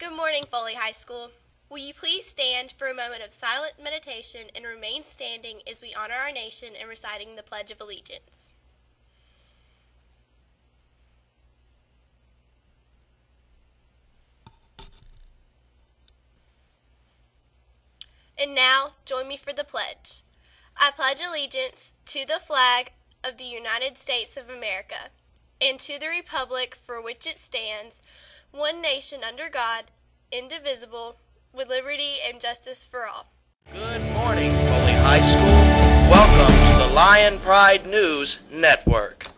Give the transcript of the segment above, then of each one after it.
Good morning, Foley High School. Will you please stand for a moment of silent meditation and remain standing as we honor our nation in reciting the Pledge of Allegiance? And now, join me for the pledge. I pledge allegiance to the flag of the United States of America and to the republic for which it stands, one nation under God, indivisible, with liberty and justice for all. Good morning, Foley High School. Welcome to the Lion Pride News Network.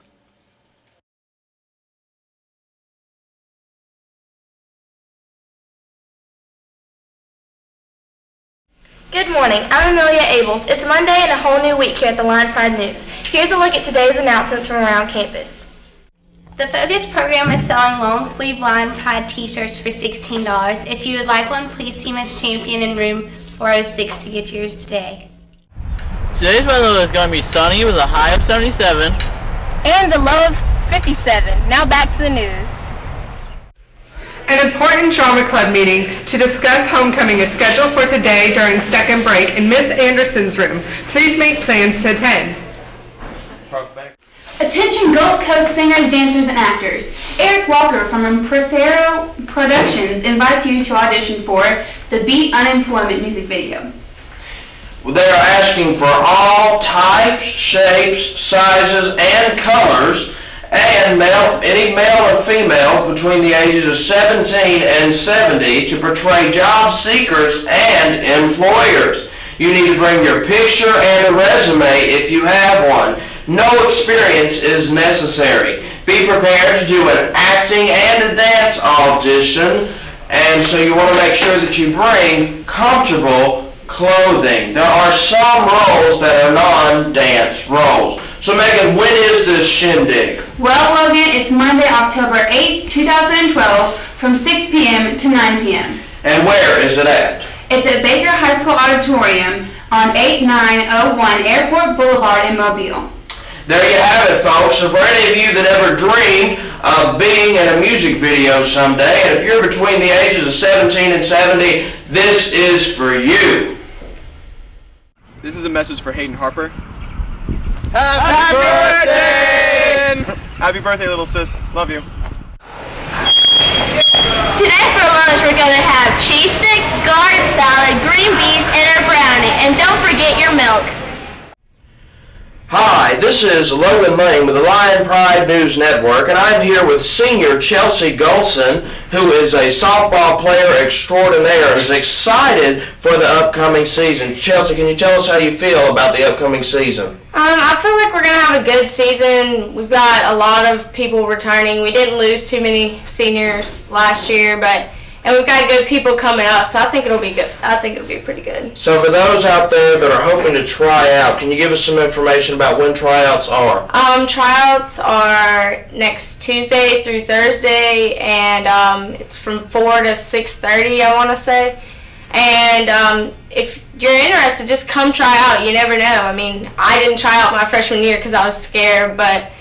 Good morning. I'm Amelia Abels. It's Monday and a whole new week here at the Lion Pride News. Here's a look at today's announcements from around campus. The Focus program is selling long sleeve Lion Pride t-shirts for $16. If you would like one, please see Miss Champion in room 406 to get yours today. Today's weather is going to be sunny with a high of 77. And a low of 57. Now back to the news. An important drama club meeting to discuss homecoming is scheduled for today during second break in Miss Anderson's room. Please make plans to attend. Attention Gulf Coast singers, dancers, and actors. Eric Walker from Impresario Productions invites you to audition for the Beat Unemployment music video. They are asking for all types, shapes, sizes, and colors, and male, any male or female between the ages of 17 and 70 to portray job seekers and employers. You need to bring your picture and a resume if you have one. No experience is necessary. Be prepared to do an acting and a dance audition, and so you want to make sure that you bring comfortable clothing. There are some roles that are non-dance roles. So Megan, when is this shindig? Well, Logan, it's Monday, October 8, 2012, from 6 p.m. to 9 p.m. And where is it at? It's at Baker High School Auditorium on 8901 Airport Boulevard in Mobile. There you have it, folks. So for any of you that ever dreamed of being in a music video someday, and if you're between the ages of 17 and 70, this is for you. This is a message for Hayden Harper. Happy, birthday! Happy birthday, little sis. Love you. Today for this is Logan Lane with the Lion Pride News Network, and I'm here with senior Chelsea Golson, who is a softball player extraordinaire is excited for the upcoming season. Chelsea, can you tell us how you feel about the upcoming season? Um, I feel like we're going to have a good season. We've got a lot of people returning. We didn't lose too many seniors last year, but and we've got good people coming up, so I think it'll be good. I think it'll be pretty good. So for those out there that are hoping to try out, can you give us some information about when tryouts are? Um, tryouts are next Tuesday through Thursday, and um, it's from four to six thirty. I want to say, and um, if you're interested, just come try out. You never know. I mean, I didn't try out my freshman year because I was scared, but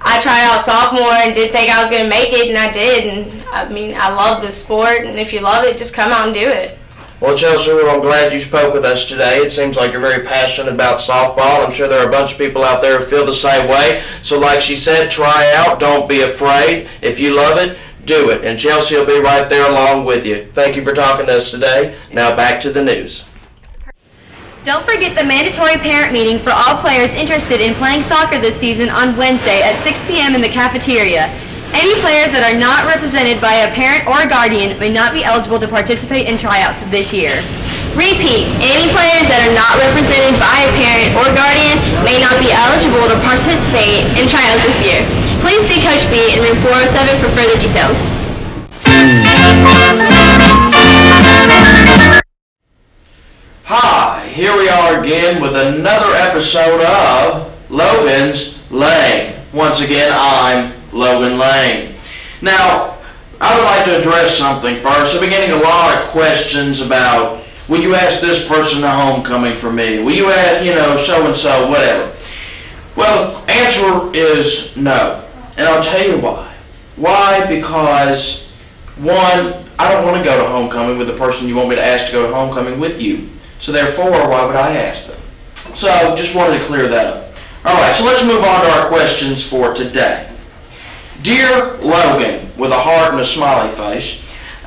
I tried out sophomore and did think I was going to make it, and I did. And I mean, I love the sport, and if you love it, just come out and do it. Well, Chelsea, well, I'm glad you spoke with us today. It seems like you're very passionate about softball. I'm sure there are a bunch of people out there who feel the same way. So, like she said, try out. Don't be afraid. If you love it, do it. And Chelsea will be right there along with you. Thank you for talking to us today. Now back to the news. Don't forget the mandatory parent meeting for all players interested in playing soccer this season on Wednesday at 6 p.m. in the cafeteria. Any players that are not represented by a parent or a guardian may not be eligible to participate in tryouts this year. Repeat, any players that are not represented by a parent or guardian may not be eligible to participate in tryouts this year. Please see Coach B in room 407 for further details. Hmm. Hi, here we are again with another episode of Logan's Lane. Once again, I'm Logan Lane. Now, I would like to address something first. I've been getting a lot of questions about, will you ask this person to homecoming for me? Will you ask, you know, so-and-so, whatever. Well, the answer is no. And I'll tell you why. Why? Because, one, I don't want to go to homecoming with the person you want me to ask to go to homecoming with you. So therefore, why would I ask them? So just wanted to clear that up. All right, so let's move on to our questions for today. Dear Logan, with a heart and a smiley face,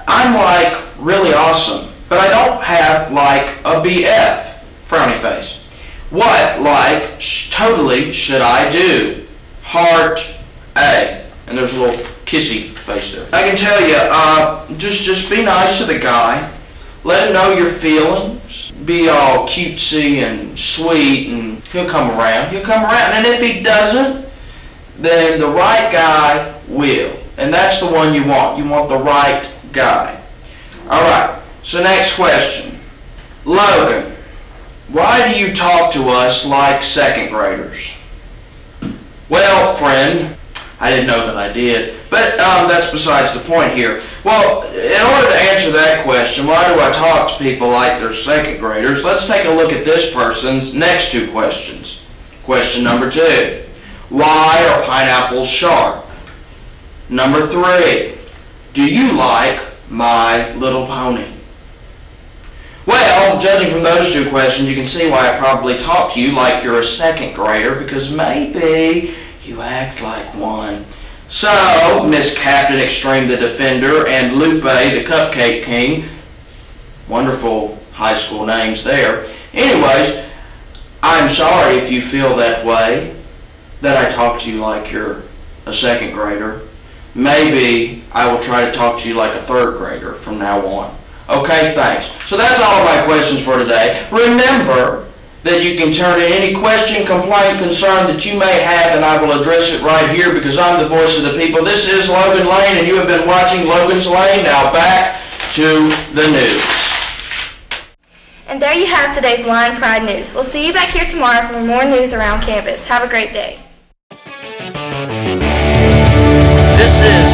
I'm like really awesome, but I don't have like a BF, frowny face. What, like, totally should I do? Heart A. And there's a little kissy face there. I can tell you, uh, just, just be nice to the guy. Let him know your feelings. Be all cutesy and sweet and he'll come around. He'll come around. And if he doesn't, then the right guy will. And that's the one you want. You want the right guy. All right. So next question. Logan, why do you talk to us like second graders? Well, friend, I didn't know that I did, but um, that's besides the point here. Well, in order to answer that question, why do I talk to people like they're second graders? Let's take a look at this person's next two questions. Question number two, why are pineapples sharp? Number three, do you like My Little Pony? Well, judging from those two questions, you can see why I probably talk to you like you're a second grader because maybe you act like one. So, Miss Captain Extreme the Defender and Lupe the Cupcake King, wonderful high school names there. Anyways, I'm sorry if you feel that way, that I talk to you like you're a second grader. Maybe I will try to talk to you like a third grader from now on. Okay, thanks. So that's all my questions for today. Remember that you can turn in any question, complaint, concern that you may have, and I will address it right here because I'm the voice of the people. This is Logan Lane, and you have been watching Logan's Lane. Now back to the news. And there you have today's Lion Pride News. We'll see you back here tomorrow for more news around campus. Have a great day. This is